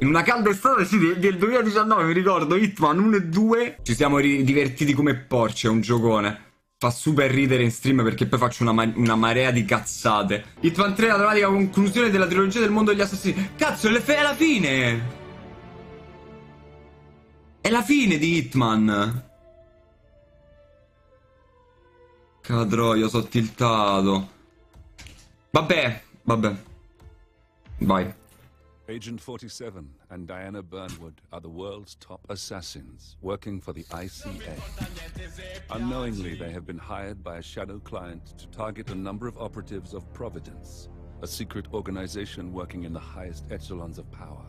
In una calda estate, sì, del, del 2019, mi ricordo, Hitman 1 e 2. Ci siamo divertiti come porci, è un giocone. Fa super ridere in stream perché poi faccio una, ma- una marea di cazzate. Hitman 3 è la drammatica conclusione della trilogia del mondo degli assassini. Cazzo, è è la fine! È la fine di Hitman! Cadrò, io sono tiltato. Vabbè, vabbè. Vai. Agent 47 and Diana Burnwood are the world's top assassins working for the ICA. Unknowingly, they have been hired by a shadow client to target a number of operatives of Providence, a secret organization working in the highest echelons of power.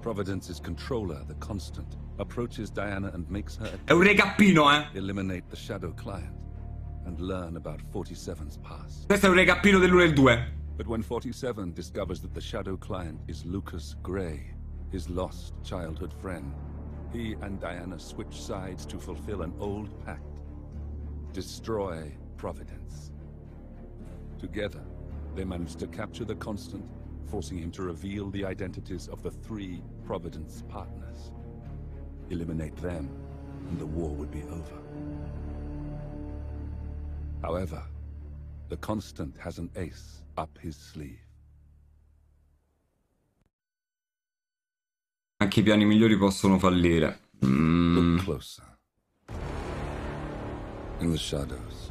Providence's controller, the Constant, approaches Diana and makes her eh. eliminate the shadow client and learn about 47's past. Questo è un recappino dell'1 e il 2. But when 47 discovers that the Shadow client is Lucas Gray, his lost childhood friend, he and Diana switch sides to fulfill an old pact. Destroy Providence. Together, they manage to capture the Constant, forcing him to reveal the identities of the three Providence partners. Eliminate them, and the war would be over. However, the Constant has an ace up his sleeve. Anche i piani migliori possono fallire. Mm. Look closer. In the shadows.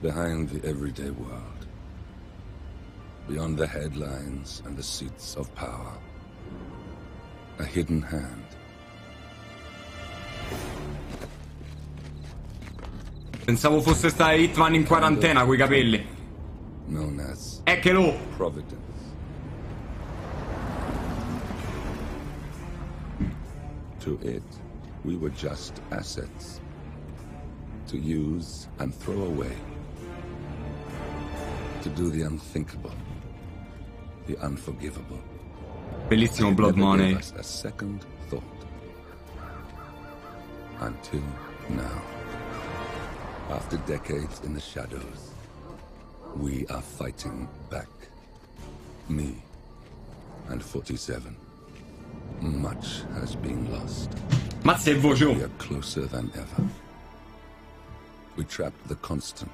Behind the everyday world. Beyond the headlines and the seats of power. A hidden hand. Pensavo fosse stato Hitman in quarantena coi capelli. Known as Eccolo! Providence. To it, we were just assets. To use and throw away. To do the unthinkable. The unforgivable. Bellissimo Blood Money. us a second thought. Until now. After decades in the shadows, we are fighting back. Me and 47. Much has been lost. Voce, We are closer than ever. We trapped the Constant,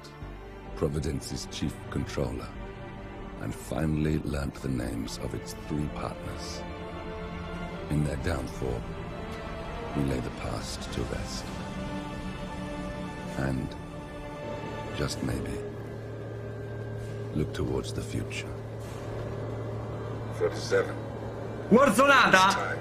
Providence's chief controller, and finally learnt the names of its three partners. In their downfall, we lay the past to rest. And, just maybe, look towards the future. 47. Warzonata!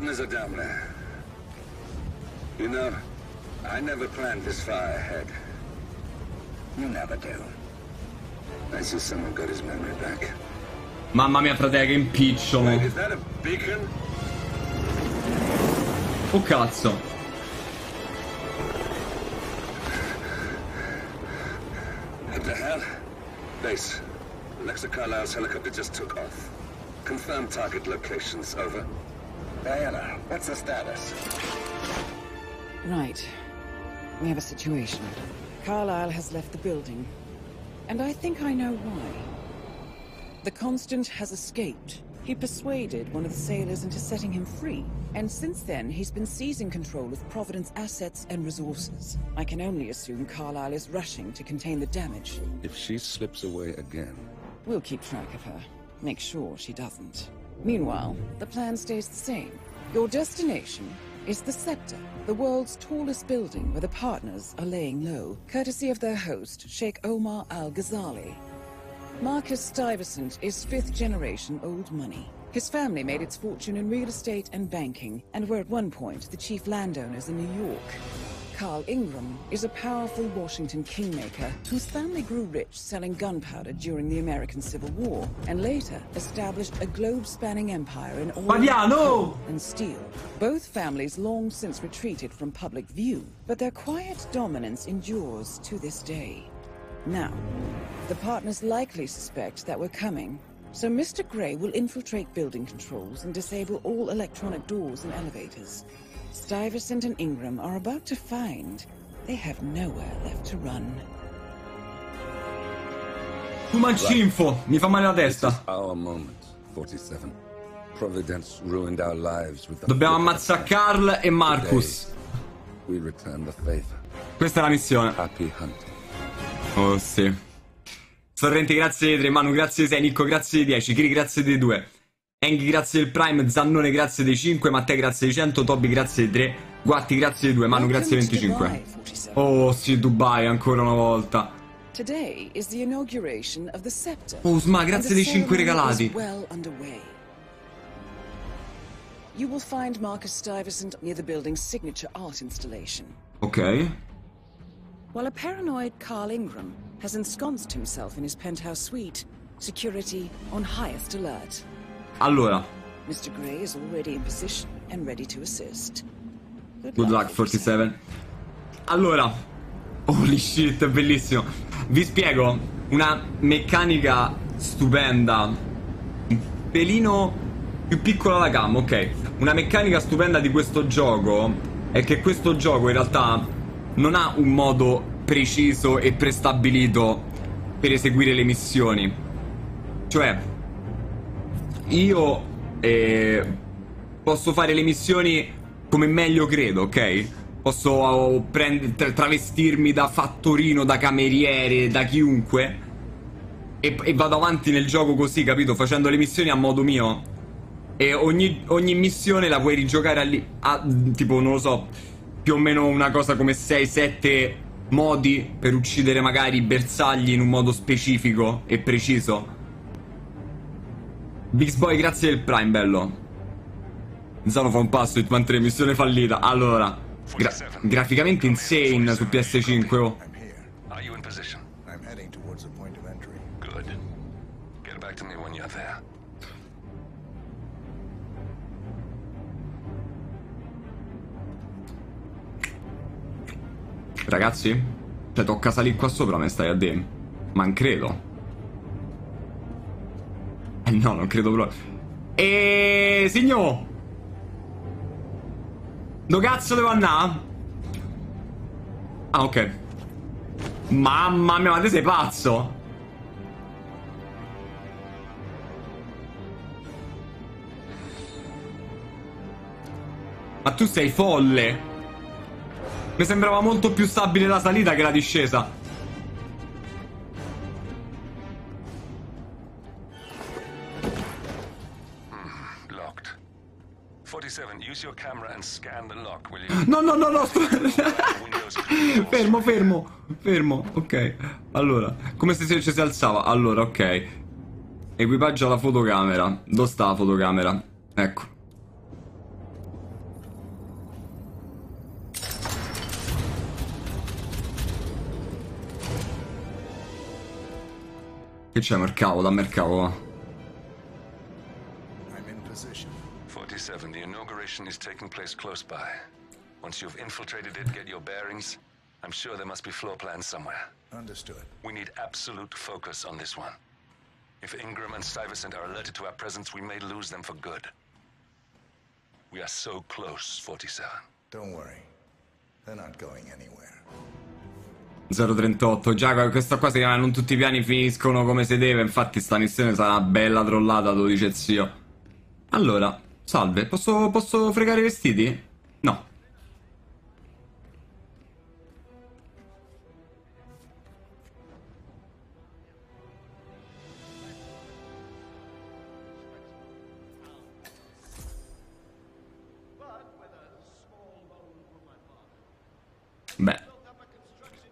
Partners are down there. You know, I never planned this far ahead. You never do. I see someone got his memory back. Mamma mia, fratello, che impicciolo. Is that a beacon? Oh cazzo. What the hell? Base. Alexa Carlisle's helicopter just took off. Confirm target locations, over. Diana, what's the status? Right. We have a situation. Carlyle has left the building. And I think I know why. The Constant has escaped. He persuaded one of the sailors into setting him free. And since then, he's been seizing control of Providence assets and resources. I can only assume Carlyle is rushing to contain the damage. If she slips away again, We'll keep track of her. Make sure she doesn't. Meanwhile, the plan stays the same. Your destination is the Scepter, the world's tallest building where the partners are laying low, courtesy of their host, Sheikh Omar Al Ghazali. Marcus Stuyvesant is fifth generation old money. His family made its fortune in real estate and banking, and were at one point the chief landowners in New York. Carl Ingram is a powerful Washington kingmaker whose family grew rich selling gunpowder during the American Civil War and later established a globe-spanning empire in oil Fabiano! and steel. Both families long since retreated from public view, but their quiet dominance endures to this day. Now, the partners likely suspect that we're coming, so Mr. Gray will infiltrate building controls and disable all electronic doors and elevators. Stuyvesant and Ingram are about to find they have nowhere left to run. Tu manci info, mi fa male la testa. Our moment, 47. Providence ruined our lives with the Dobbiamo ammazzare Carl e Marcus. Today, We return the favor. Questa è la missione. Happy hunting. Oh sì. Sorrenti grazie di 3, Manu grazie di 6, Nicco grazie di 10, Kiri grazie di 2, Enghi grazie del Prime, Zannone grazie di 5, Matteo grazie di 100, Toby grazie di 3, Guatti grazie di 2, Manu grazie to 25. Dubai, 47. Oh sì, Dubai ancora una volta. Oh, Sma, and grazie dei 5 ceremony regalati. You will find Marcus Stuyvesant near the building's signature art installation. Ok. While a paranoid Carl Ingram has ensconced himself in his penthouse suite, security on highest alert. Allora, good luck 47. Allora, holy shit, è bellissimo. Vi spiego una meccanica stupenda. Un pelino più piccola la gamma, ok. Una meccanica stupenda di questo gioco è che questo gioco in realtà non ha un modo preciso e prestabilito per eseguire le missioni. Cioè, io eh, posso fare le missioni come meglio credo, ok? Posso oh, prend- tra- travestirmi da fattorino, da cameriere, da chiunque e, e vado avanti nel gioco così, capito? Facendo le missioni a modo mio. E ogni, ogni missione la puoi rigiocare alli- a, tipo, non lo so, più o meno una cosa come 6-7 modi per uccidere magari i bersagli in un modo specifico e preciso. Big Boy, grazie del Prime, bello. Zano fa un passo, Hitman 3, missione fallita. Allora, gra- graficamente insane su PS5, oh. Ragazzi, cioè tocca salire qua sopra, me stai a dire. Ma non credo. Eh no, non credo proprio. E signor! Dove cazzo devo andare? Ah, ok. Mamma mia, ma te sei pazzo? Ma tu sei folle! Mi sembrava molto più stabile la salita che la discesa. Use your camera and scan the lock, will you? No, no, no, no. sto- fermo, fermo, fermo. Ok. Allora, come se ci si alzava. Allora, ok. Equipaggio alla fotocamera. Dove sta la fotocamera? Ecco. Che c'è mercavo? Da mercavo va. Inauguration is taking place close by. Once you've infiltrated it, get your bearings. I'm sure there must be floor plans somewhere. Understood. We need absolute focus on this one. If Ingram and Stuyvesant are alerted to our presence, we may lose them for good. We are so close, 47. Don't worry. They're not going anywhere. 038 Già questa qua si chiama Non tutti i piani finiscono come si deve Infatti sta missione sarà una bella trollata Lo dice il zio Allora, salve Posso, posso fregare i vestiti? No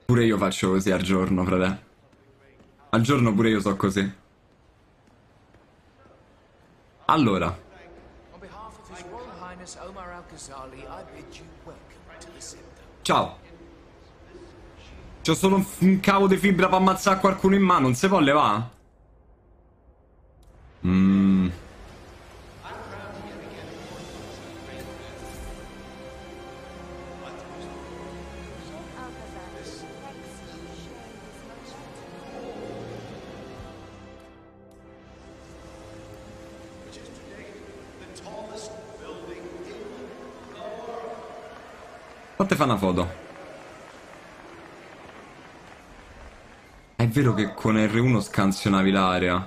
Pure io faccio così al giorno, frate. Al giorno pure io so così. Allora, Ciao. C'ho solo un, un cavo di fibra per ammazzare qualcuno in mano, non si può levare? Fate fa una foto. È vero che con R1 scansionavi l'area.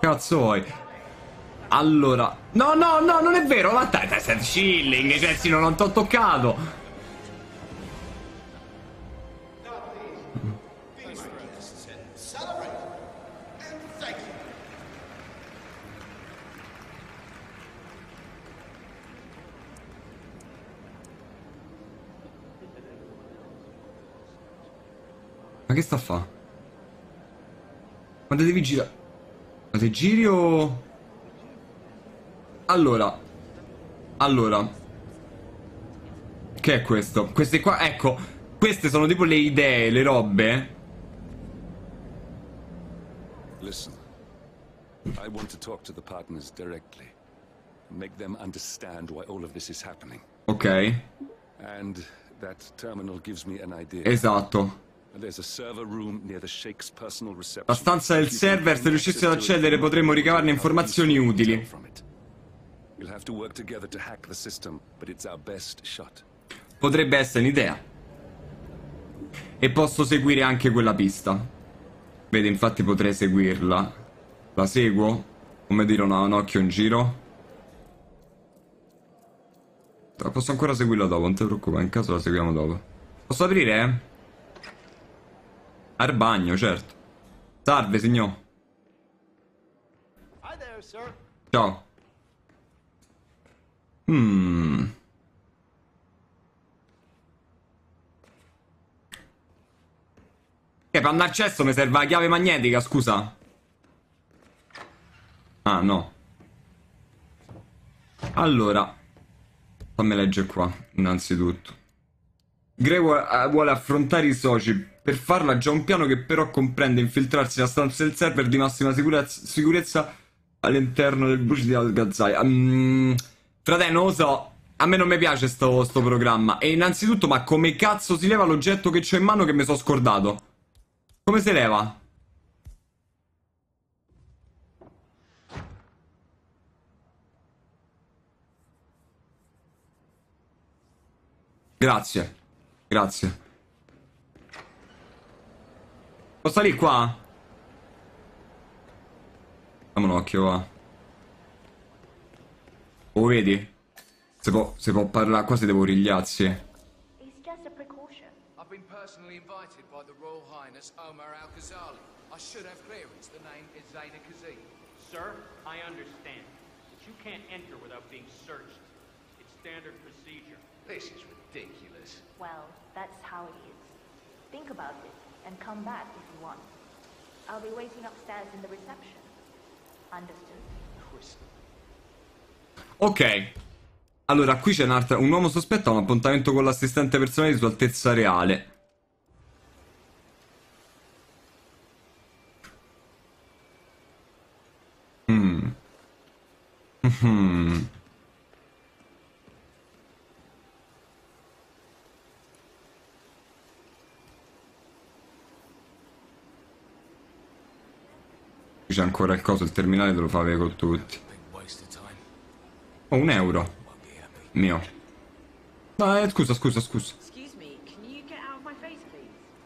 Cazzo vuoi? Allora... No, no, no, non è vero! Ma dai, dai, stai chilling, cioè sì, non t'ho toccato! Ma te devi girare? Ma te giri o... Allora. Allora. Che è questo? Queste qua, ecco. Queste sono tipo le idee, le robe. Listen. I want to talk to the partners directly. Make them understand why all of this is happening. Ok. And that terminal gives me an idea. Esatto. La stanza del server, se riuscissi ad accedere potremmo ricavarne informazioni utili. Potrebbe essere un'idea. E posso seguire anche quella pista. Vedi, infatti potrei seguirla. La seguo? Come dire un, un occhio in giro? Posso ancora seguirla dopo, non ti preoccupare, in caso la seguiamo dopo. Posso aprire? Eh? Al bagno, certo. Salve, signor. Ciao. Hmm. Che per andare accesso mi serve la chiave magnetica, scusa. Ah, no. Allora. Fammi leggere qua, innanzitutto. Grey vuole affrontare i soci per farlo ha già un piano che però comprende infiltrarsi nella stanza del server di massima sicurezza, sicurezza all'interno del buci di Al-Ghazai. Um, frate, non lo so. A me non mi piace sto, sto programma. E innanzitutto, ma come cazzo si leva l'oggetto che c'ho in mano che mi sono scordato? Come si leva? Grazie. Grazie. Posso salire qua? Dammi un occhio va. Oh, vedi? Se può, se può parlare, qua si devo been personally invited by the Royal Highness Omar Al Ghazali. I should have clearance. The name is Zaina Kazim. Sir, I understand. But you can't enter without being searched. It's standard procedure. This is ridiculous. Well, that's how it is. Think about it and come back if you want. I'll be waiting upstairs in the reception. Understood? Ok. Allora, qui c'è un, un uomo sospetto ha un appuntamento con l'assistente personale di Sua Altezza Reale. Hmm. Hmm. C'è ancora il coso, il terminale te lo fa avere con tutti. Oh, un euro. Mio. Ma eh, scusa, scusa, scusa.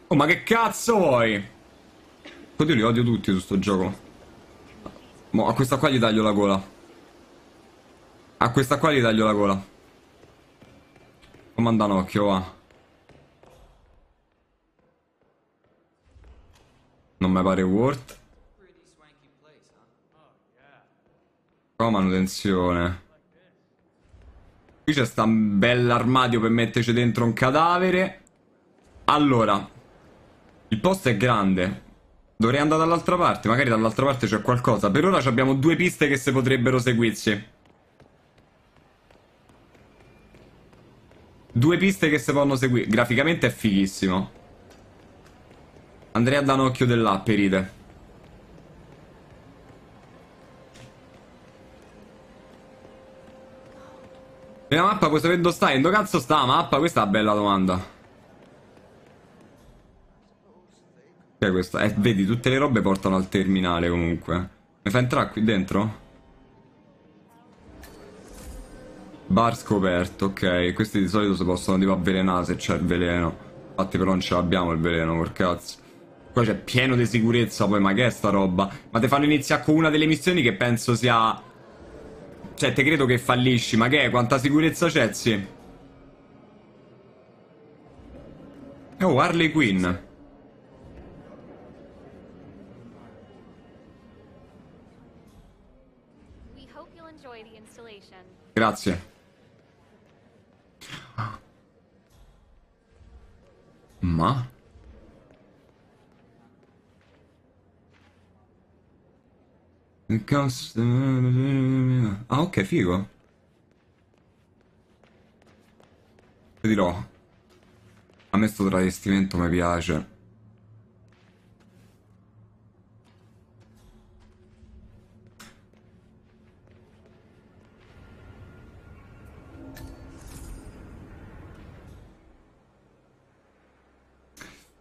Oh, ma che cazzo vuoi? Oddio, li odio tutti su sto gioco. Mo, a questa qua gli taglio la gola. A questa qua gli taglio la gola. Comanda un occhio, va. Non mi pare worth. Oh, manutenzione. Qui c'è sta un bell'armadio per metterci dentro un cadavere. Allora. Il posto è grande. Dovrei andare dall'altra parte. Magari dall'altra parte c'è qualcosa. Per ora abbiamo due piste che si potrebbero seguirsi. Due piste che si possono seguire. Graficamente è fighissimo. Andrea dà un occhio dell'Aperide. E la mappa puoi sapere dove stai? Dove cazzo sta la mappa? Questa è una bella domanda. Che è questa? Eh, vedi, tutte le robe portano al terminale comunque. Mi fa entrare qui dentro? Bar scoperto, ok. Questi di solito si possono tipo avvelenare se c'è il veleno. Infatti però non ce l'abbiamo il veleno, por cazzo. Qua c'è pieno di sicurezza, poi ma che è sta roba? Ma te fanno iniziare con una delle missioni che penso sia... Cioè, te credo che fallisci, ma che è? Quanta sicurezza c'è, sì? Oh, Harley Quinn. Grazie. Ma? Cast- Ah, ok, figo. Ti dirò. A me sto travestimento mi piace.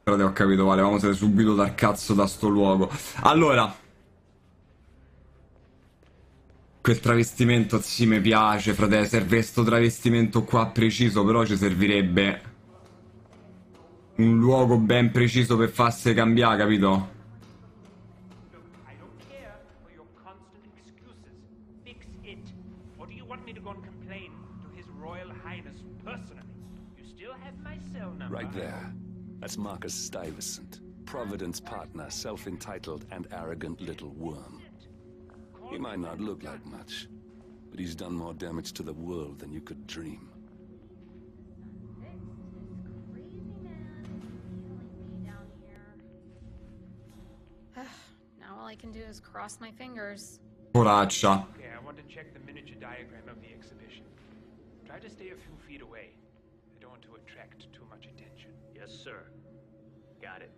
Però ho capito, vale, vamo subito dal cazzo da sto luogo. Allora. Quel travestimento sì mi piace, frate, serve sto travestimento qua preciso, però ci servirebbe un luogo ben preciso per farsi cambiare, capito? Right there. That's Marcus Stuyvesant, Providence partner, self-entitled and arrogant little worm. He might not look like much, but he's done more damage to the world than you could dream. now all I can do is cross my fingers. Poraccia. Okay, I want to check the miniature diagram of the exhibition. Try to stay a few feet away. I don't want to attract too much attention. Yes, sir. Got it.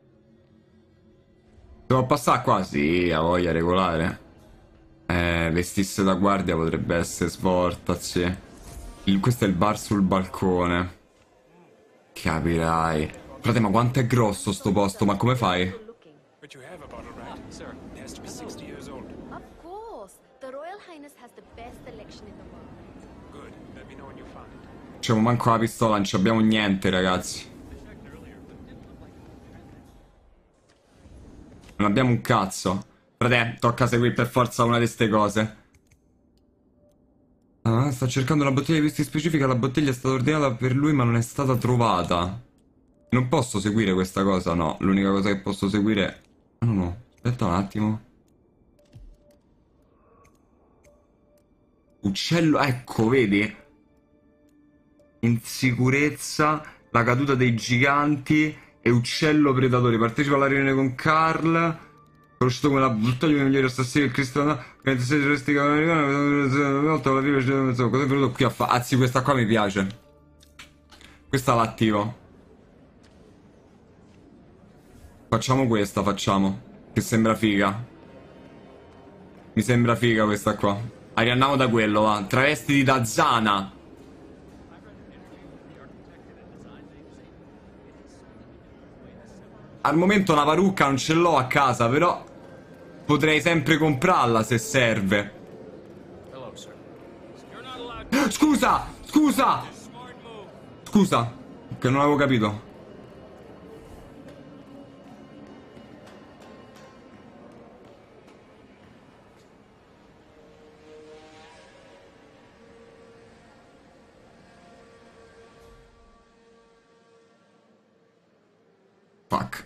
Devo passare qua? Sì, a voglia regolare. Eh, vestisse da guardia potrebbe essere svolta, sì. Il- questo è il bar sul balcone. Capirai. Frate, ma quanto è grosso sto posto? Ma come fai? But you have a bottle, right? Sir, it has to be 60 years old. Of course. The Royal Highness has the best selection in the world. Good. Let me know when you find it. C'è manco la pistola, non ci abbiamo niente, ragazzi. Non abbiamo un cazzo. Frate, tocca seguire per forza una di queste cose. Ah, sta cercando una bottiglia di whisky specifica. La bottiglia è stata ordinata per lui, ma non è stata trovata. Non posso seguire questa cosa, no. L'unica cosa che posso seguire. è... No, no, aspetta un attimo. Uccello, ecco, vedi? Insicurezza, la caduta dei giganti e uccello predatore. Partecipa alla riunione con Carl. Conosciuto come la dei migliori assassini del cristiano. 26 terroristica americana. Volta alla fine. Cosa è venuto qui a fare? Anzi, questa qua mi piace. Questa l'attivo. Facciamo questa, facciamo. Che sembra figa. Mi sembra figa questa qua. Arriviamo da quello, va. Travestiti da Zana. Al momento una parrucca non ce l'ho a casa, però potrei sempre comprarla se serve. Scusa! Scusa! Scusa, che non avevo capito. Fuck.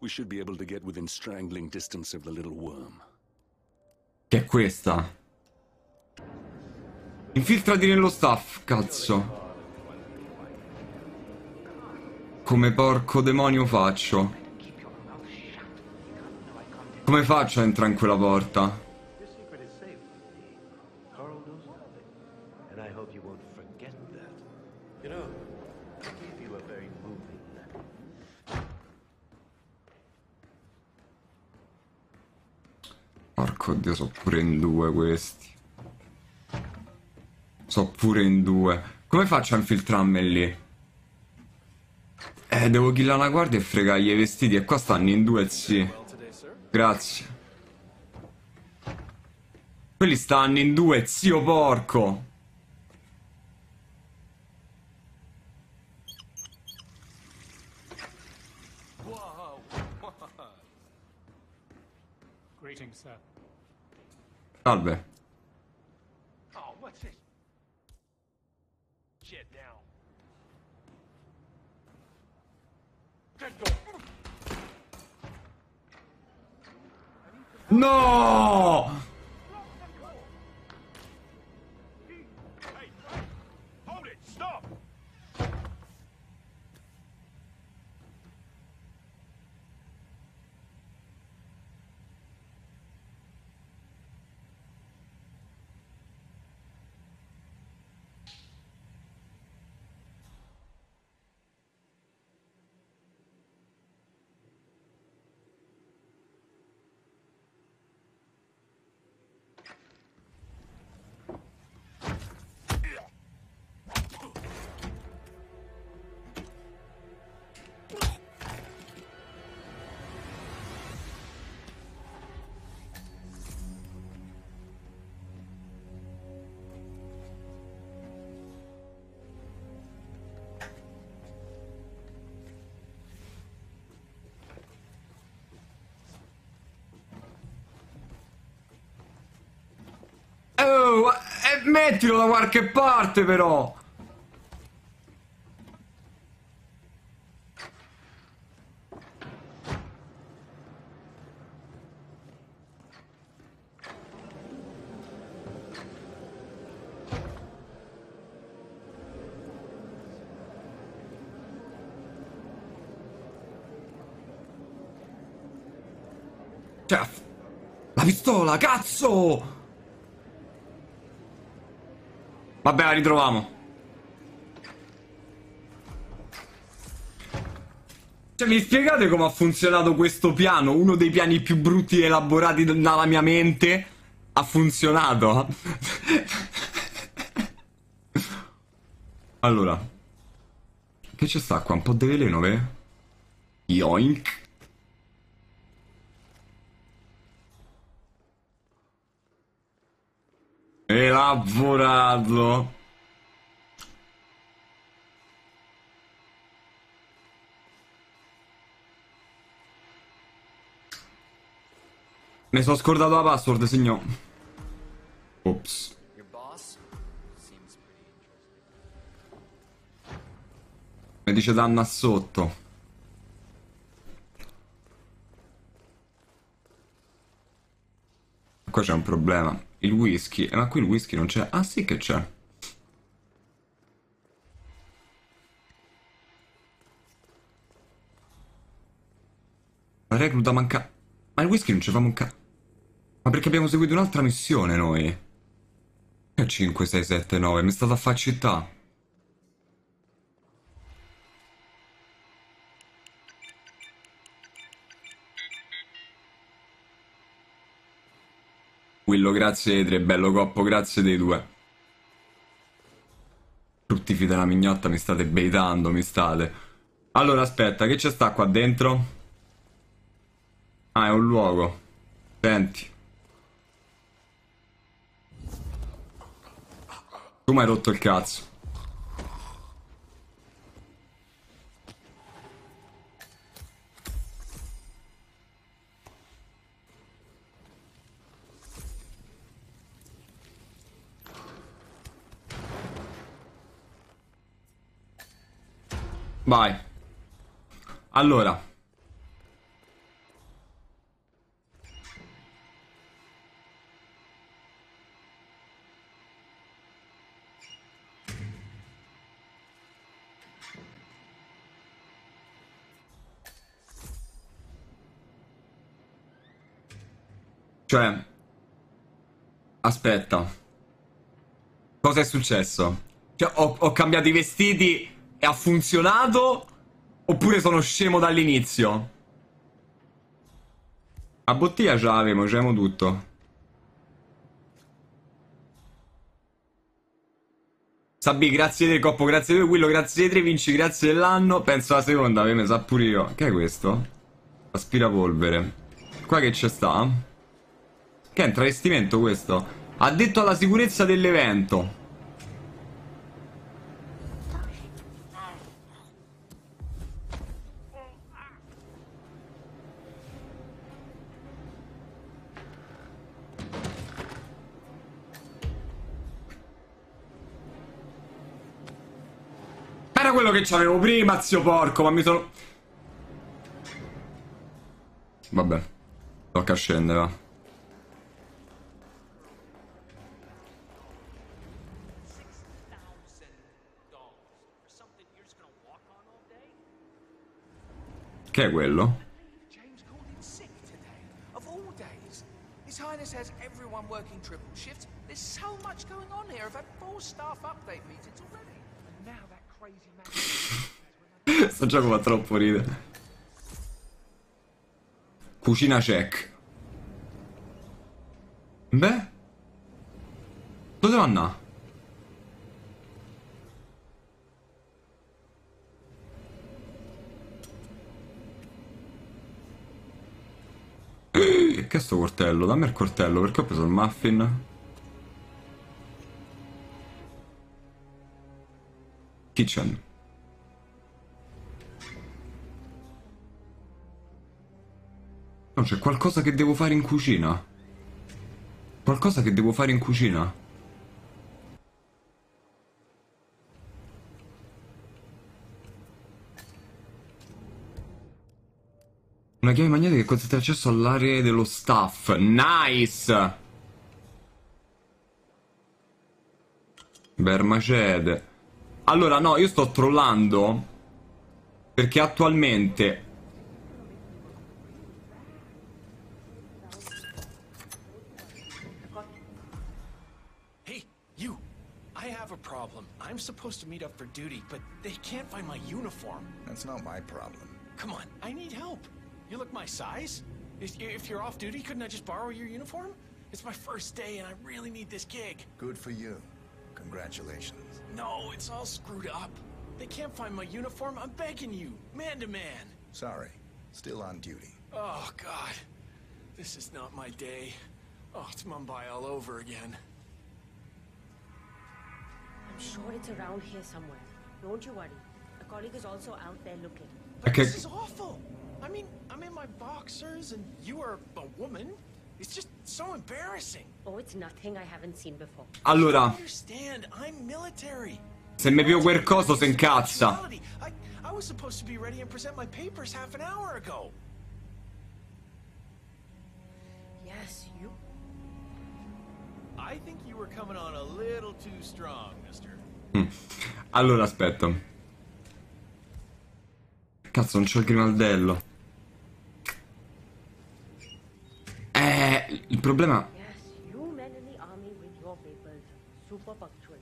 we should be able to get within strangling distance of the little worm. Che è questa? Infiltrati nello staff, cazzo. Come porco demonio faccio? Come faccio a entrare in quella porta? Your secret is safe with me. Carl knows nothing. And I hope you won't forget that. You know, I gave you a very moving letter. Porco dio, so pure in due questi. So pure in due. Come faccio a infiltrarmi lì? Eh, devo killare la guardia e fregargli i vestiti. E qua stanno in due, sì. Grazie. Quelli stanno in due, zio porco. Greetings, sir. Salve. Oh. No! Mettilo da qualche parte però. Cioè, la pistola, cazzo! Vabbè, la ritroviamo. Cioè, mi spiegate come ha funzionato questo piano? Uno dei piani più brutti elaborati dalla mia mente ha funzionato. allora. Che c'è sta qua? Un po' di veleno, ve? Yoink. Elaborato. Mi sono scordato la password, signor. Ops. Mi dice danna sotto. Qua c'è un problema. Il whisky. Ma qui il whisky non c'è. Ah sì che c'è. La recluta manca... Ma il whisky non ci fa un ca... Ma perché abbiamo seguito un'altra missione noi? Che 5, 6, 7, 9? Mi è stata a fare città. Willo, grazie dei tre, bello coppo, grazie dei due. Tutti fide la mignotta, mi state baitando, mi state. Allora, aspetta, che c'è sta qua dentro? Ah, è un luogo. Senti. Tu mi hai rotto il cazzo. Vai. Allora. Cioè, aspetta. Cosa è successo? Cioè, ho, ho cambiato i vestiti e ha funzionato? Oppure sono scemo dall'inizio? A bottiglia ce l'avevamo, c'avevamo tutto. Sabì, grazie del coppo, grazie di Willo, grazie di tre, vinci, grazie dell'anno. Penso la seconda, me sa pure io. Che è questo? Aspirapolvere. Qua che c'è sta? Che è un travestimento questo? Ha detto alla sicurezza dell'evento. Quello che c'avevo prima, zio porco, ma mi sono... Vabbè. Tocca scendere, va. Che è quello? Highness has everyone working triple shifts. There's so much going on here. I've had four staff update meetings already. And now that crazy man... Sto gioco fa troppo ridere. Cucina check. Beh. Dove devo andare? Che è sto coltello? Dammi il coltello, perché ho preso il muffin? Kitchen. No, c'è qualcosa che devo fare in cucina. Qualcosa che devo fare in cucina. Una chiave magnetica che consente l'accesso all'area dello staff. Nice! Bermacede. Allora, no, io sto trollando. Perché attualmente supposed to meet up for duty, but they can't find my uniform. That's not my problem. Come on, I need help. You look my size. If, if you're off duty, couldn't I just borrow your uniform? It's my first day, and I really need this gig. Good for you. Congratulations. No, it's all screwed up. They can't find my uniform. I'm begging you, man to man. Sorry. Still on duty. Oh, God. This is not my day. Oh, it's Mumbai all over again. I'm sure it's around here somewhere. Don't you worry. A colleague is also out there looking. But Okay. this is awful. I mean, I'm in my boxers, and you are a woman. It's just so embarrassing. Oh, it's nothing I haven't seen before. Allora, Understand? I'm military. se mi più quel coso si incazza. Reality. I, I was supposed to be ready and present my papers half an hour ago. Yes, you. Mister. Allora, aspetta. Cazzo, non c'ho il grimaldello. Eh, il problema...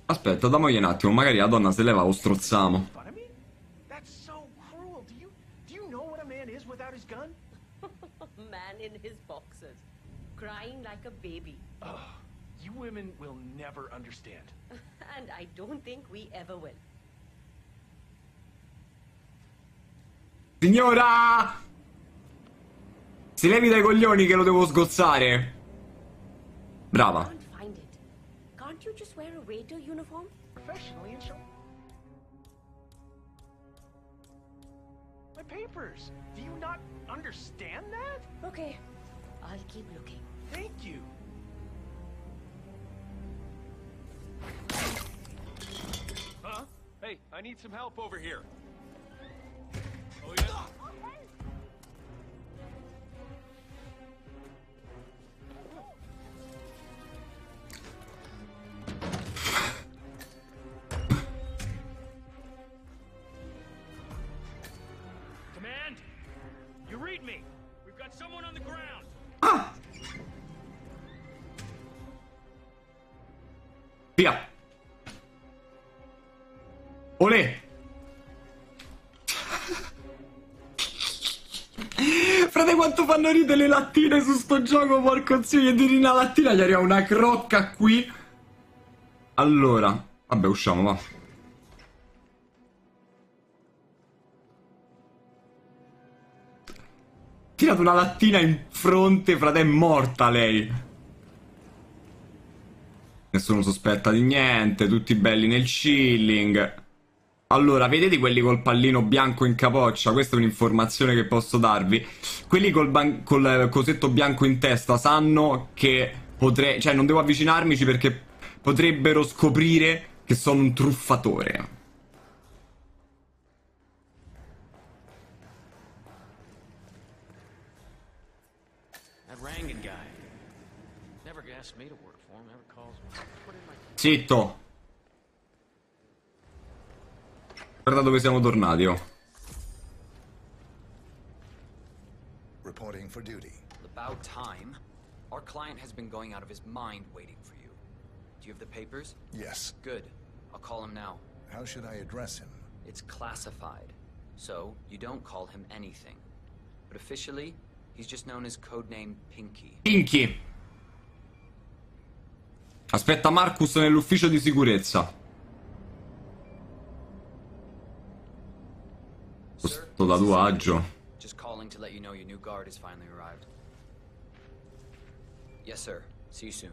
Aspetta, dammogli un attimo, magari la donna se leva o strozziamo. Man in his boxers. Crying like a baby. Ugh, you women will never understand. and I don't think we ever will. Signora! Si levi dai coglioni che lo devo sgozzare. Brava. Can't find it. Can't you just wear a waiter uniform? Professionally and show my papers. Do you not understand that? Okay, I'll keep looking. Thank you. Huh? Hey, I need some help over here. Oh yeah? Oh, Olè. Frate quanto fanno ridere le lattine su sto gioco, porco zio, gli tiri una lattina, gli arriva una crocca qui. Allora, vabbè, usciamo, va. Tirato una lattina in fronte, frate, è morta lei. Nessuno sospetta di niente, tutti belli nel chilling. Allora, vedete quelli col pallino bianco in capoccia? Questa è un'informazione che posso darvi. Quelli col, col cosetto bianco in testa sanno che potrei... Cioè, non devo avvicinarmici perché potrebbero scoprire che sono un truffatore. That Rangan guy. Never asked me to work for him, never calls me. Put in my Zitto. Guarda dove siamo tornati, oh. Reporting for duty. About time. Our client has been going out of his mind waiting for you. Do you have the papers? Yes. Good. I'll call him now. How should I address him? It's classified. So, you don't call him anything. But officially, he's just known as codename Pinky. Pinky. Aspetta Marcus nell'ufficio di sicurezza. Tatuaggio. Just calling to let you know your new guard has finally arrived. Yes, sir. See you soon.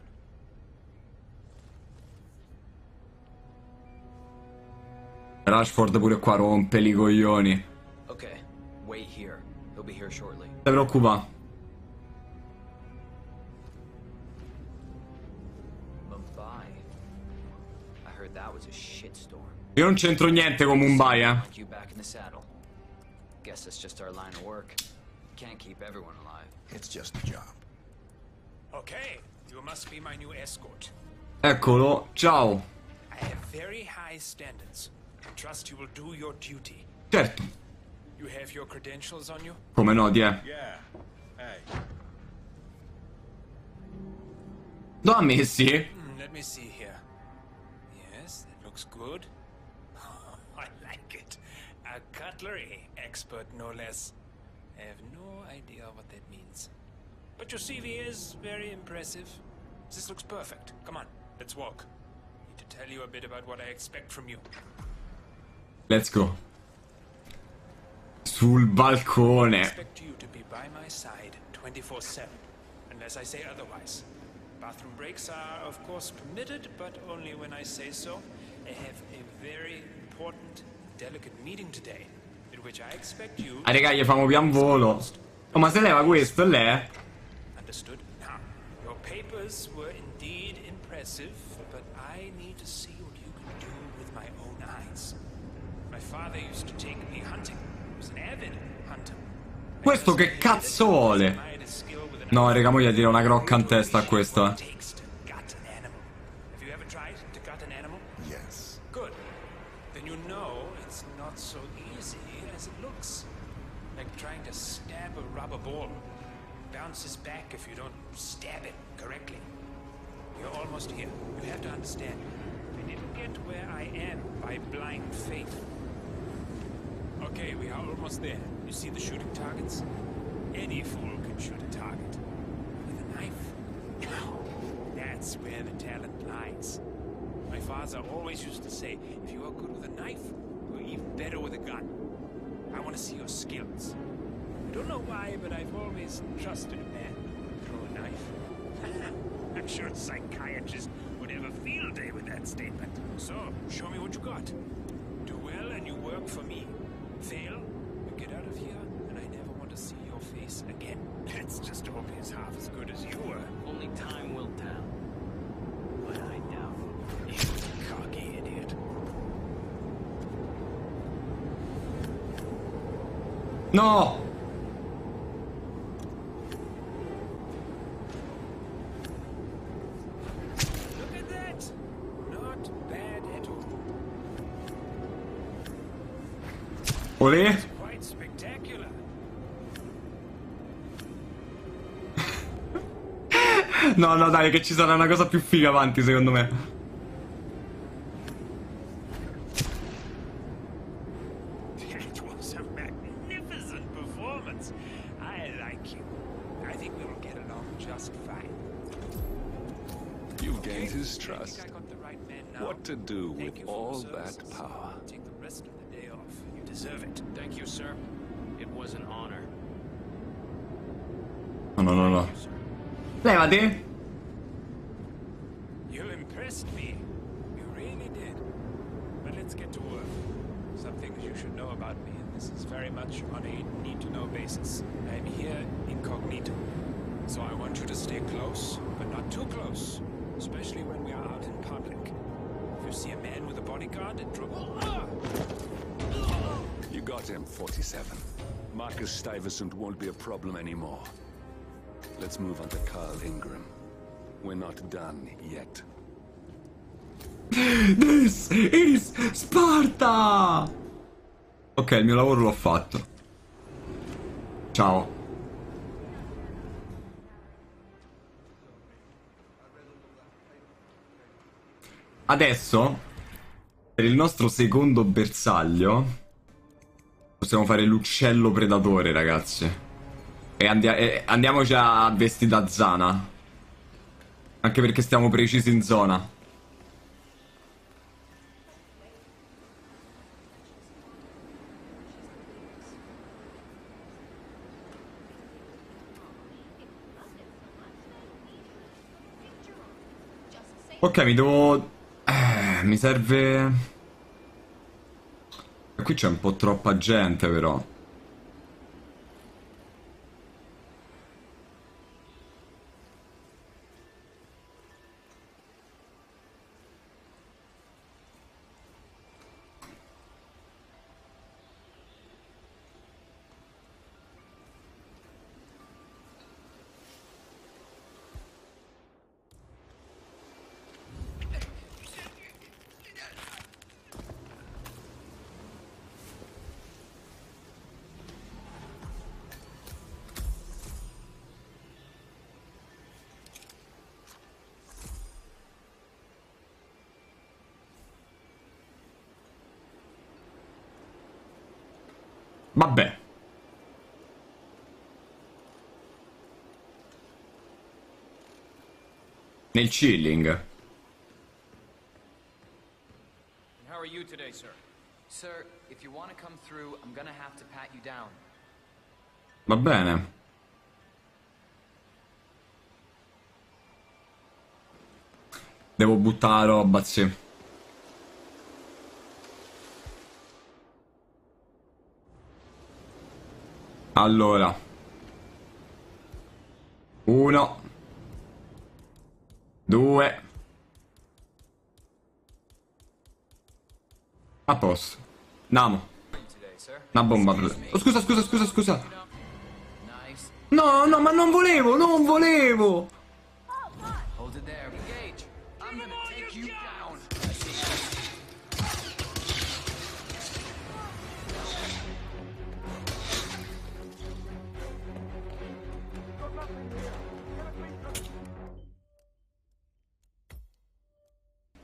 Rashford pure qua rompe i coglioni. Okay. Wait here. He'll be here shortly. Non ti preoccupare. Mumbai. I heard that was a shitstorm. Io non c'entro niente con Mumbai, eh. Guess that's just our line of work. Can't keep everyone alive. It's just a job. Okay, you must be my new escort. Eccolo, ciao. I have very high standards. I Trust you will do your duty. Certo. You have your credentials on you? Come no, die. Yeah. Hey. Dove ha messi? Hmm, let me see here. Yes, that looks good. I. A cutlery expert, no less. I have no idea what that means. But your CV is very impressive. This looks perfect. Come on, let's walk. I Need to tell you a bit about what I expect from you. Let's go. Sul balcone. expect you to be by my side 24-7, unless I say otherwise. Bathroom breaks are, of course, permitted, but only when I say so. I have a very important, delicate meeting today, in which I expect you... Ah, raga, gli famo pian volo. Oh, ma se leva questo, lei? Understood? Now, your papers were indeed impressive, but I need to see what you can do with my own eyes. My father used to take me hunting. He was an avid hunter. Questo che cazzo vuole? No, raga, mo gli tira una crocca in testa a questo, eh. Bounces back if you don't stab it correctly. You're almost here. You have to understand. I didn't get where I am by blind faith. Okay, we are almost there. You see the shooting targets? Any fool can shoot a target. With a knife? That's where the talent lies. My father always used to say, if you are good with a knife, you're even better with a gun. I want to see your skills. I don't know why, but I've always trusted a man who throw a knife. I'm sure a psychiatrist would have a field day with that statement. So, show me what you got. Do well and you work for me. Fail, you get out of here, and I never want to see your face again. Let's just hope he's half as good as you were. Only time will tell. But I doubt it. You cocky idiot. No! Olè? No, no, dai, che ci sarà una cosa più figa avanti, secondo me. No, no, no, no. Levati. You impressed me. You really did. But let's get to work. Some things you should know about me, and this is very much on a need-to-know basis. I'm here incognito. So I want you to stay close, but not too close. Especially when we are out in public. If you see a man with a bodyguard, draw... Ah! You got him, 47. Marcus Stuyvesant won't be a problem anymore. Let's move on to Carl Ingram. We're not done yet. This is Sparta! Ok, il mio lavoro l'ho fatto. Ciao. Adesso, per il nostro secondo bersaglio, possiamo fare l'uccello predatore, ragazzi. E, andia- e andiamoci a vestire da Zana. Anche perché stiamo precisi in zona. Ok, mi devo... Eh, mi serve... Qui c'è un po' troppa gente, però. Vabbè. Nel chilling. How are you today, sir? Sir, if you want to come through, I'm gonna have to pat you down. Va bene. Devo buttare la roba, sì. Allora. Uno. Due. A posto. Andiamo. Una bomba. per- Oh, scusa, scusa, scusa, scusa. No, no, ma non volevo, non volevo.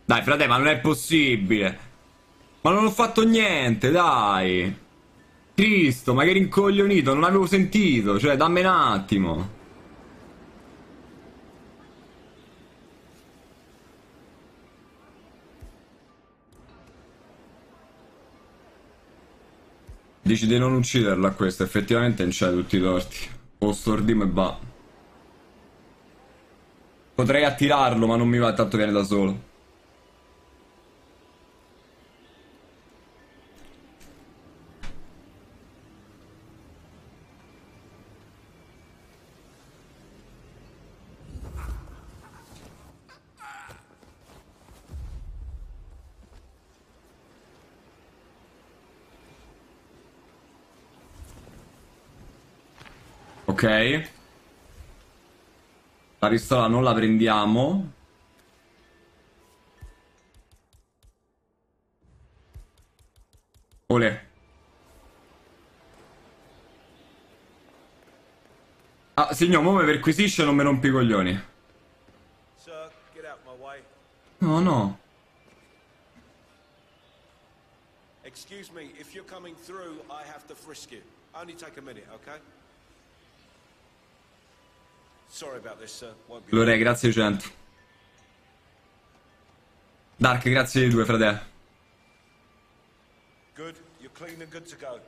Dai, frate, ma non è possibile. Ma non ho fatto niente, dai. Cristo, ma che rincoglionito, non avevo sentito. Cioè, dammi un attimo. Dici di non ucciderlo a questo, effettivamente non c'hai tutti i torti. O stordimo e va. Potrei attirarlo, ma non mi va, tanto viene da solo. Ok. La pistola non la prendiamo. Olè. Ah, signor, muove per perquisisce non me rompi i coglioni. No, no. Excuse me, if you're coming through, I have to frisk you. Only take a minute, okay? Sorry about this, sir. Won't be Lore, grazie 100. Dark, grazie di due, frate. good. You're clean and good to go.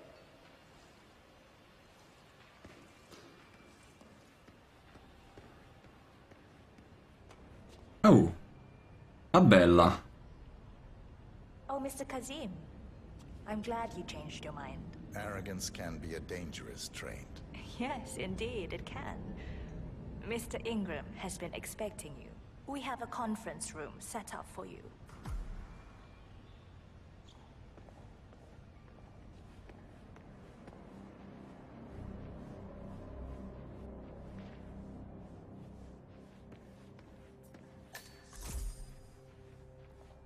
Oh. Ma bella. Oh, Mr. Kazim. I'm glad you changed your mind. Arrogance can be a dangerous trait. Yes, indeed, it can. Mr. Ingram has been expecting you. We have a conference room set up for you.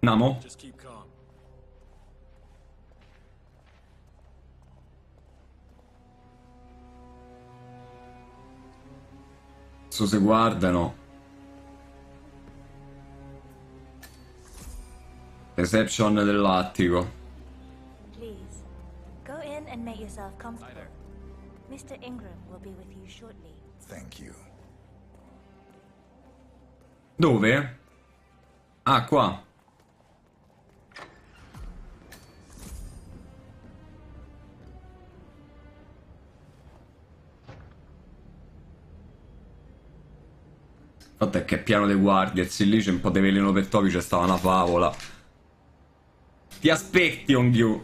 Andiamo? Just keep calm. Adesso se guardano. Reception dell'attico. Please, go in and make yourself comfortable. Mr. Ingram will be with you shortly. Thank you. Dove? Ah, qua. Fatto è che è pieno di guardie, e sì, lì c'è un po' di veleno per topi, c'è stata una favola. Ti aspetti, Ongyu.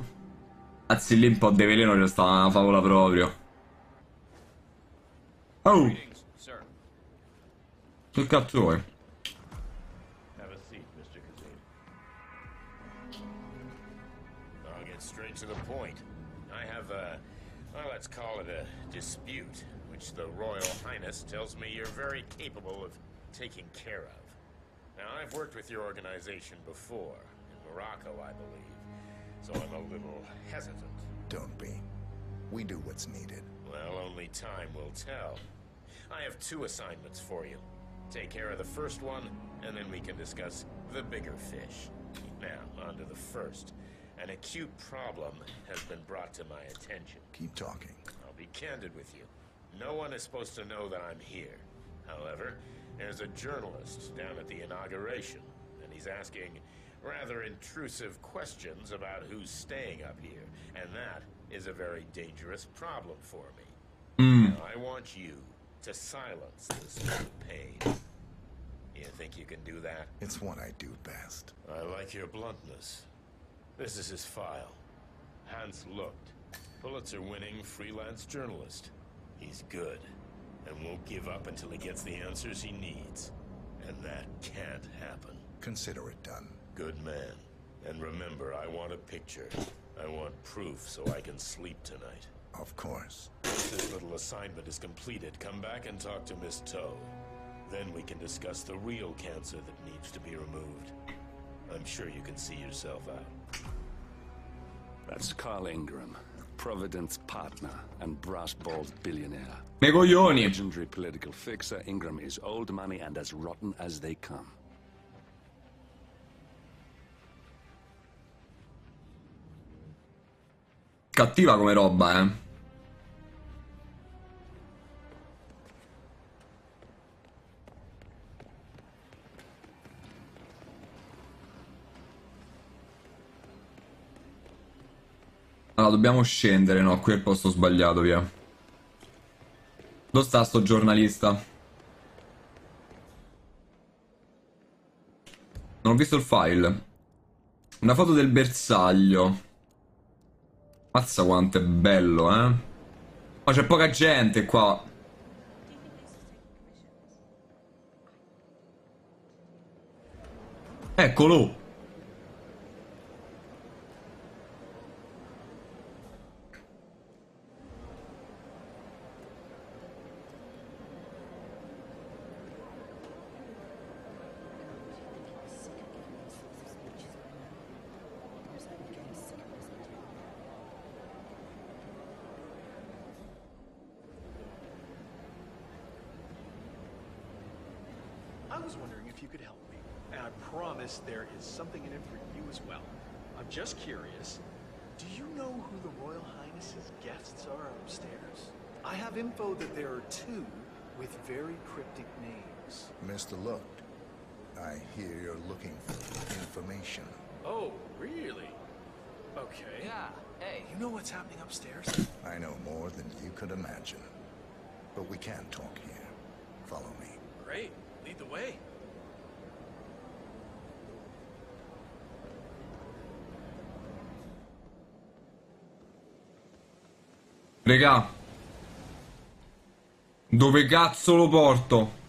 Anzi, lì un po' di veleno c'è stata una favola proprio. Oh, che cazzo vuoi? Let's call it a dispute, which the Royal Highness tells me you're very capable of taking care of. Now, I've worked with your organization before, in Morocco, I believe, so I'm a little hesitant. Don't be. We do what's needed. Well, only time will tell. I have two assignments for you. Take care of the first one, and then we can discuss the bigger fish. Now, on to the first. An acute problem has been brought to my attention. Keep talking. I'll be candid with you. No one is supposed to know that I'm here. However, there's a journalist down at the inauguration, and he's asking rather intrusive questions about who's staying up here, and that is a very dangerous problem for me. Hmm. Now, I want you to silence this pain. You think you can do that? It's what I do best. I like your bluntness. This is his file. Hans looked. Pulitzer-winning freelance journalist. He's good, and won't give up until he gets the answers he needs. And that can't happen. Consider it done. Good man. And remember, I want a picture. I want proof so I can sleep tonight. Of course. Once this little assignment is completed, come back and talk to Miss Toe. Then we can discuss the real cancer that needs to be removed. I'm sure you can see yourself out. That's Carl Ingram, Providence partner and brass balls billionaire. Megoglioni. Legendary political fixer, Ingram is old money and as rotten as they come. Cattiva come roba, eh. Allora, dobbiamo scendere, no? Qui è il posto sbagliato, via. Dove sta sto giornalista? Non ho visto il file. Una foto del bersaglio. Mazza quanto è bello, eh. Ma c'è poca gente qua. Eccolo. Was wondering if you could help me. And I promise there is something in it for you as well. I'm just curious. Do you know who the Royal Highness's guests are upstairs? I have info that there are two with very cryptic names. Mr. Looked, I hear you're looking for information. Oh, really? Okay. Yeah, hey. You know what's happening upstairs? I know more than you could imagine. But we can't talk here. Follow me. Great. Lead the way. Regà. Dove cazzo lo porto?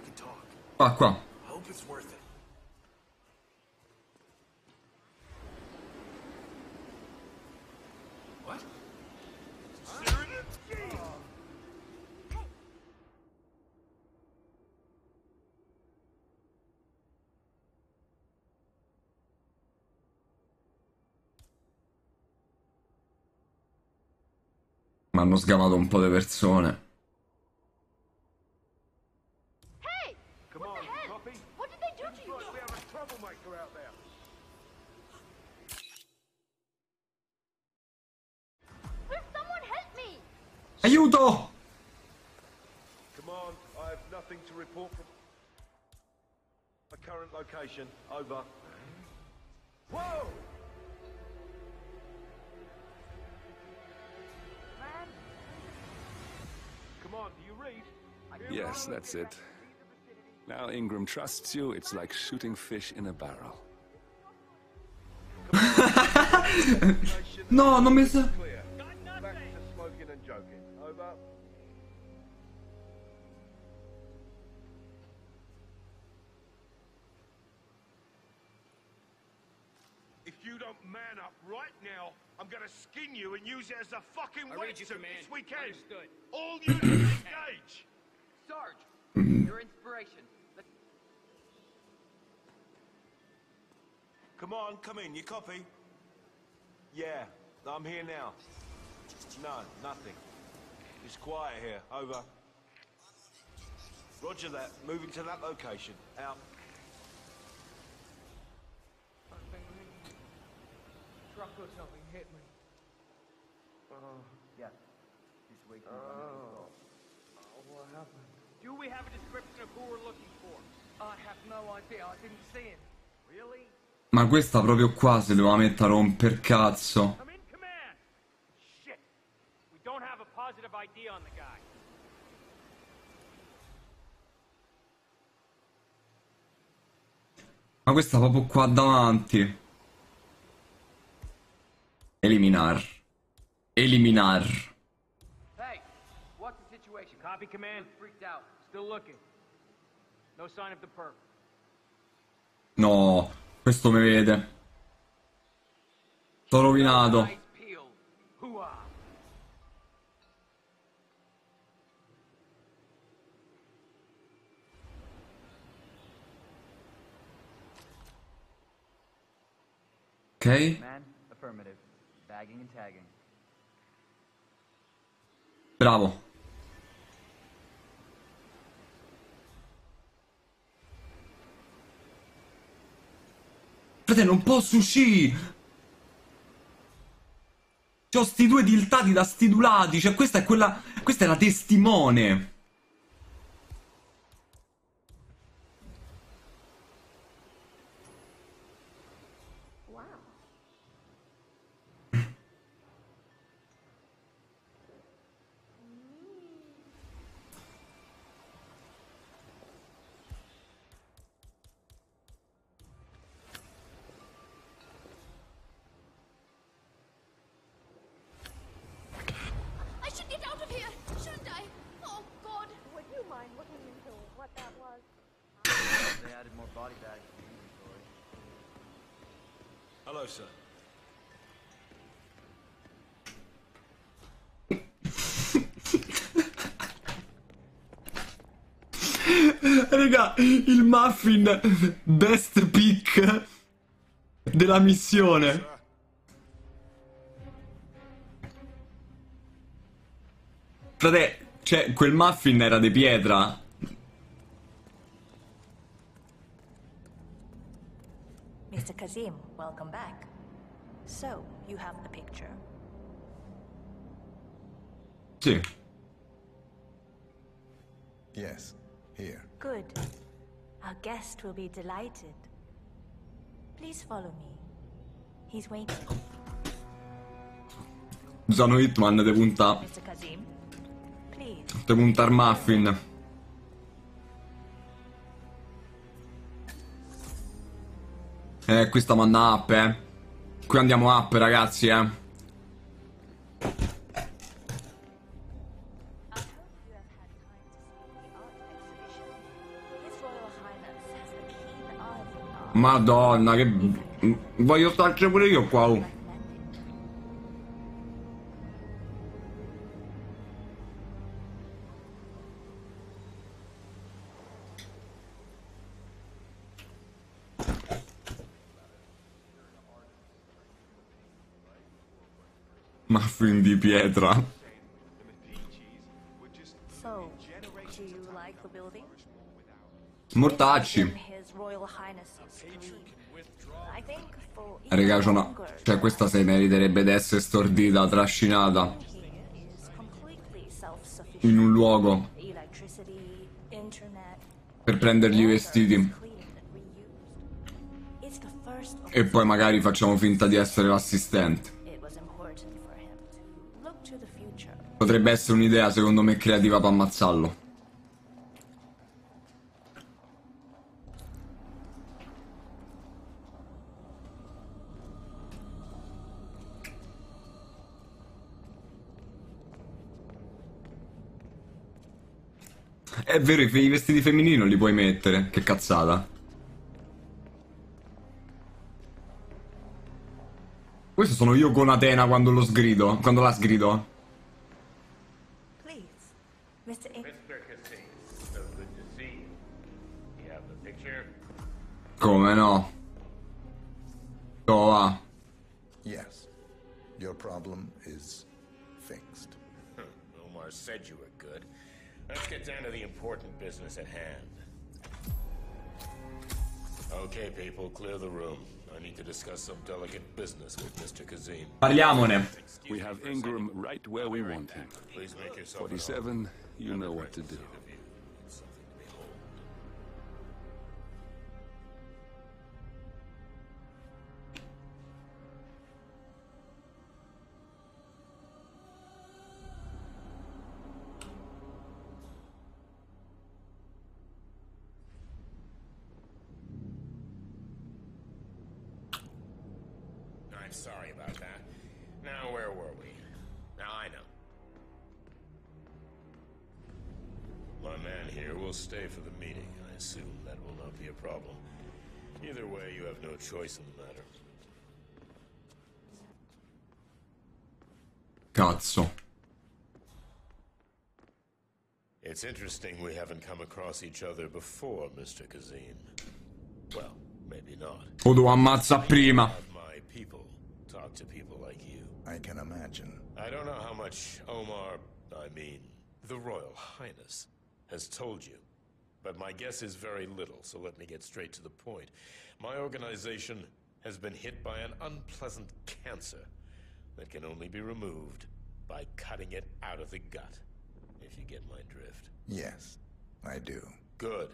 Could talk. Qua, qua. Hanno sgamato un po' di persone. Aiuto! Come on, I have nothing to report from a current location. Over. Whoa! Come on, do you read? Yes, that's it. Now Ingram trusts you, it's like shooting fish in a barrel. No, non mi sa... joking. Over. If you don't man up right now, I'm gonna skin you and use it as a fucking I read you, wetsuit Command. this weekend. Understood. All units engage. Sarge, mm-hmm. your inspiration. Let's Come on, come in. You copy? Yeah, I'm here now. No, nothing. It's quiet here. Over. Roger that. Moving to that location. Out. Truck or something hit me. Oh, yeah. He's waking Oh. What happened? Do we have a description of who we're looking for? I have no idea. I didn't see him. Really? Ma questa proprio qua si doveva mettere a romper cazzo. I'm in command! Shit! We don't have a positive ID on the guy. Ma questa proprio qua davanti. Eliminar. Eliminar. Hey, what's the situation? Copy command. Freaked out. Still looking. No sign of the perp. No, questo mi vede. Sto rovinato. Ok? Bravo. Frate, non posso uscire! C'ho sti due tiltati da stidulati, cioè questa è quella... Questa è la testimone. Raga, il muffin best pick della missione. Frate, cioè, quel muffin era di pietra. Mr. Kazim, welcome back. So, you have the picture. Sì. Yes, here. Good. Our guest will be delighted. Please follow me. He's waiting. Usano Hitman de punta. Mr. Kazim, please. De puntar muffin. Eh, qui stiamo andando up, eh. Qui andiamo up, ragazzi, eh. Madonna, che... Voglio starci pure io qua, oh. Muffin di pietra. Mortacci. Raga, c'è una... Cioè, questa se meriterebbe di essere stordita, trascinata. In un luogo. Per prendergli i vestiti. E poi magari facciamo finta di essere l'assistente. Potrebbe essere un'idea, secondo me, creativa per ammazzarlo. È vero, i i vestiti femminili non li puoi mettere. Che cazzata. Questo sono io con Atena quando lo sgrido. Quando la sgrido. Please, Mr. In? Come no? Dove va? Yes. Your problem is fixed. Omar said you were good. Let's get down to the important business at hand. Okay, people, clear the room. I need to discuss some delicate business with Mr. Kazim. Parliamone. We have Ingram right where we want him. Please make yourself 47, you know what to do. Choice in the matter. Cazzo. It's interesting we haven't come across each other before, Mr. Kazim. Well, maybe not. Odo devo ammazza prima. My people talk to people like you. I can imagine. I don't know how much Omar, I mean, the Royal Highness, has told you. But my guess is very little, so let me get straight to the point. My organization has been hit by an unpleasant cancer that can only be removed by cutting it out of the gut. If you get my drift. Yes, I do. Good.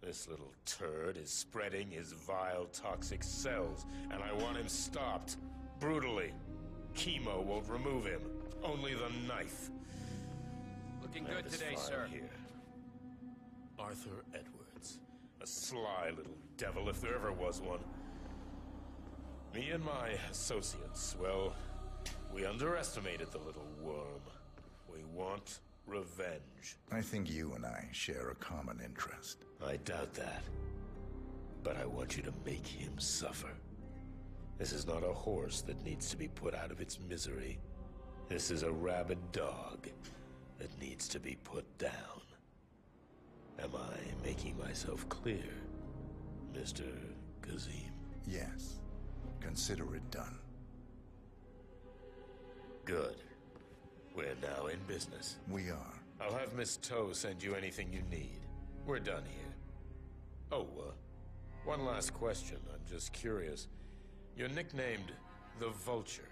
This little turd is spreading his vile, toxic cells, and I want him stopped. Brutally. Chemo won't remove him. Only the knife. Looking I good today, sir. Here. Arthur Edwards. A sly little devil, if there ever was one. Me and my associates, well, we underestimated the little worm. We want revenge. I think you and I share a common interest. I doubt that. But I want you to make him suffer. This is not a horse that needs to be put out of its misery. This is a rabid dog that needs to be put down. Am I making myself clear, Mr. Kazim? Yes. Consider it done. Good. We're now in business. We are. I'll have Miss Toe send you anything you need. We're done here. Oh, uh, one last question. I'm just curious. You're nicknamed the Vulture.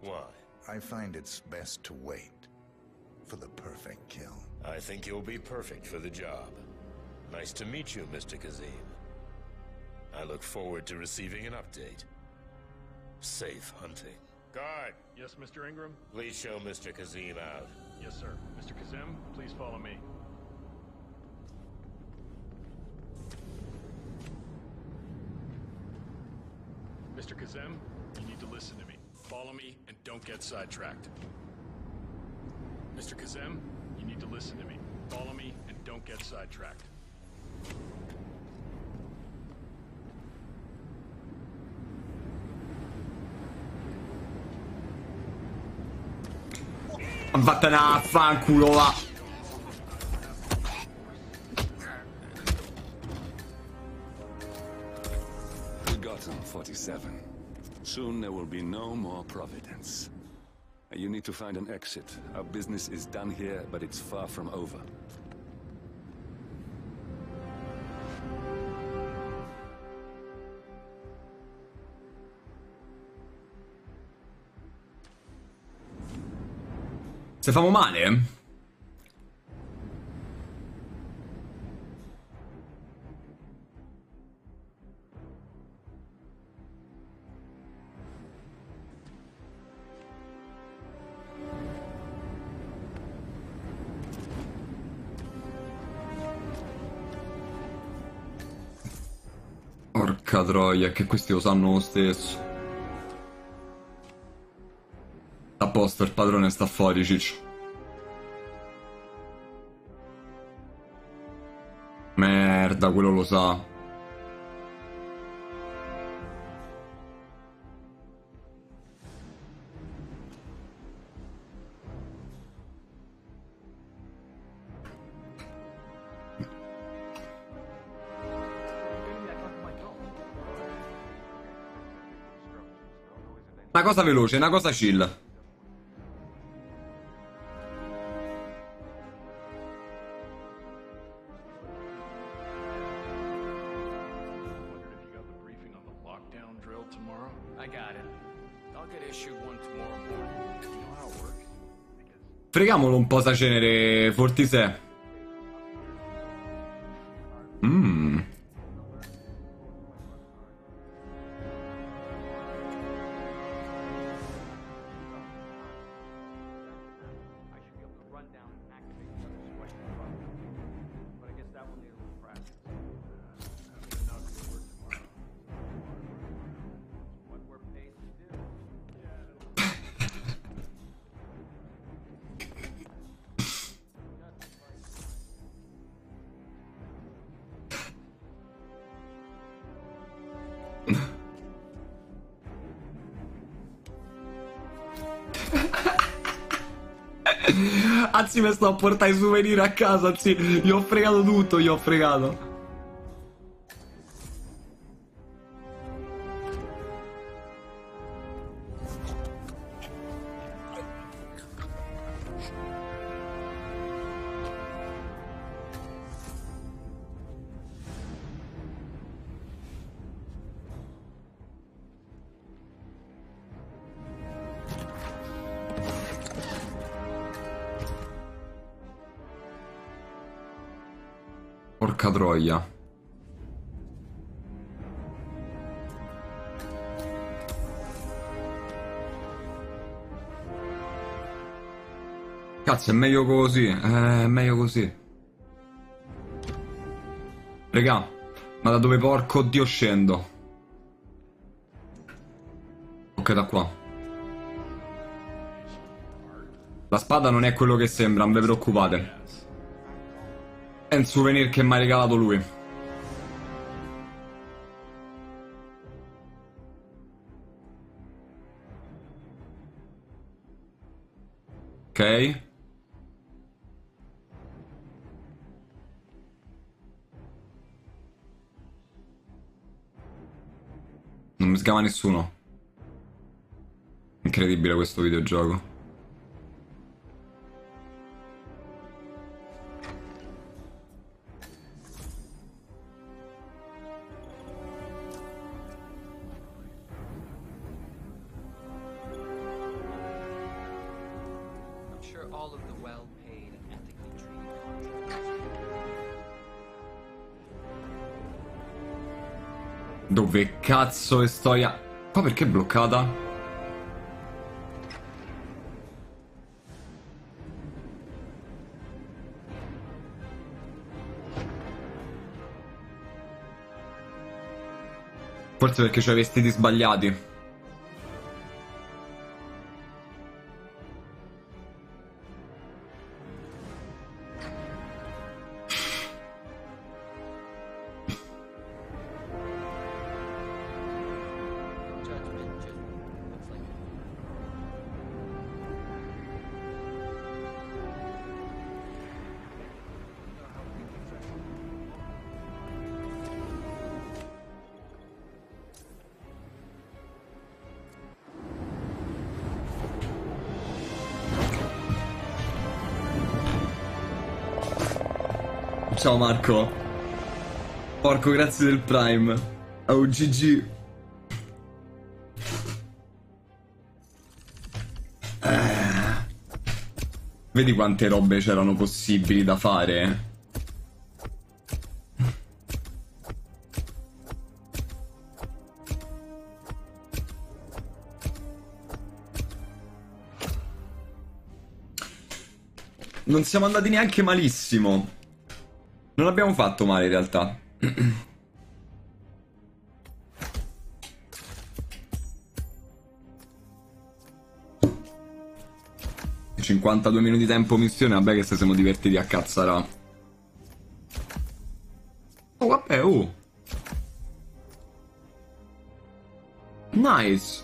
Why? I find it's best to wait for the perfect kill. I think you'll be perfect for the job. Nice to meet you, Mr. Kazim. I look forward to receiving an update. Safe hunting. Guard! Yes, Mr. Ingram? Please show Mr. Kazim out. Yes, sir. Mr. Kazim, please follow me. Mr. Kazim, you need to listen to me. Follow me and don't get sidetracked. Mr. Kazim, you need to listen to me. Follow me and don't get sidetracked. Vattene a fanculo va. Forgotten 47. Soon there will be no more Providence. You need to find an exit. Our business is done here, but it's far from over. Se famo male? Eh? Porca troia, che questi lo sanno lo stesso. A posto, il padrone sta fuori, ciccio. Merda, quello lo sa. Una cosa veloce, una cosa chill. Freghiamolo un po' sa cenere, Fortisè. Anzi, mi sto a portare i souvenir a casa. Anzi, gli ho fregato tutto. Gli ho fregato. Troia. Cazzo, è meglio così. È meglio così. Regà, ma da dove porco dio scendo? Ok, da qua. La spada non è quello che sembra, non vi preoccupate è un souvenir che mi ha regalato lui. Ok. Non mi sgama nessuno. Incredibile questo videogioco. All of the well-paid and ethically treated contractors Dove cazzo è storia? Qua perché è bloccata? Forse perché c'ho i vestiti sbagliati. Ciao Marco. Porco, grazie del Prime. Oh, GG. Eh. Vedi quante robe c'erano possibili da fare? Non siamo andati neanche malissimo. Non abbiamo fatto male in realtà. 52 minuti di tempo missione, vabbè che se siamo divertiti a cazzara. Oh, vabbè, oh. Nice.